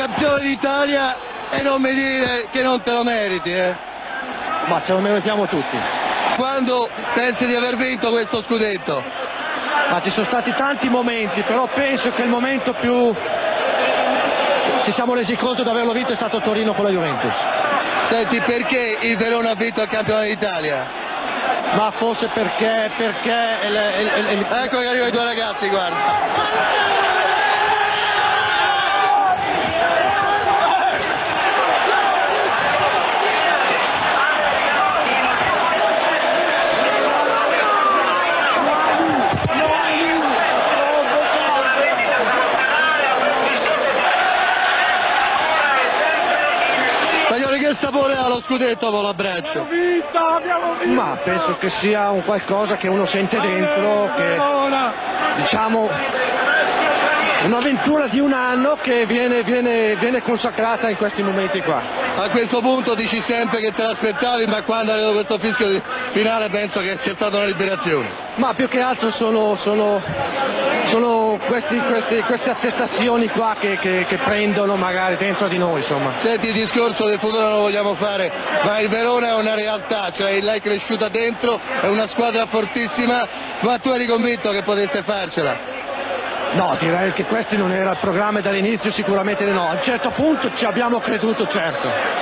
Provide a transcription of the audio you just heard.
campione d'Italia e non mi dire che non te lo meriti, eh. Ma ce lo meritiamo tutti. Quando pensi di aver vinto questo scudetto? Ma ci sono stati tanti momenti, però penso che il momento più ci siamo resi conto di averlo vinto è stato Torino con la Juventus. Senti, perché il Verona ha vinto il campionato d'Italia? Ma forse perché, perché... Il, il, il... Ecco che arrivano i due ragazzi, guarda. Che sapore ha lo scudetto con l'abbraccio? Ma penso che sia un qualcosa che uno sente dentro, che diciamo un'avventura di un anno che viene, viene, viene consacrata in questi momenti qua. A questo punto dici sempre che te l'aspettavi, ma quando arriva questo fischio finale penso che sia stata una liberazione. Ma più che altro sono, sono, sono questi, questi, queste attestazioni qua che, che, che, prendono magari dentro di noi insomma. Senti il discorso del futuro non lo vogliamo fare, ma il Verona è una realtà, cioè l'hai cresciuta dentro, è una squadra fortissima, ma tu eri convinto che potesse farcela? No, direi che questo non era il programma dall'inizio, sicuramente no. A un certo punto ci abbiamo creduto, certo.